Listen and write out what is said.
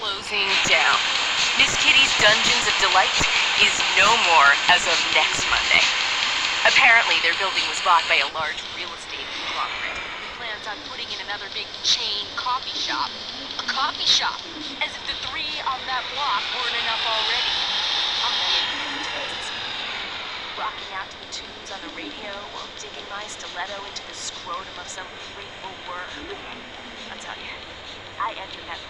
Closing down. Miss Kitty's Dungeons of Delight is no more as of next Monday. Apparently, their building was bought by a large real estate conglomerate who plans on putting in another big chain coffee shop. A coffee shop! As if the three on that block weren't enough already. I'm. Rocking out to the tunes on the radio while digging my stiletto into the scrotum of some grateful worm. I'll tell you, I entered that